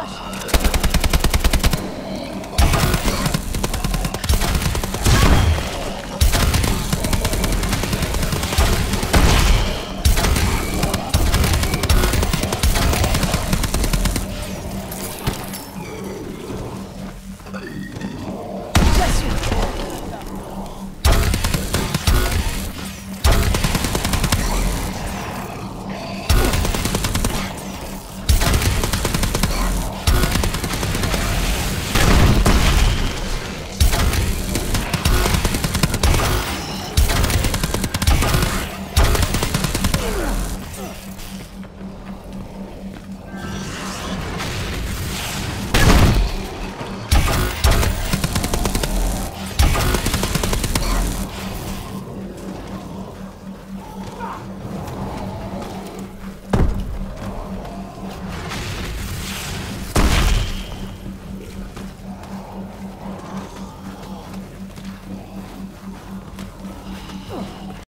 Gosh!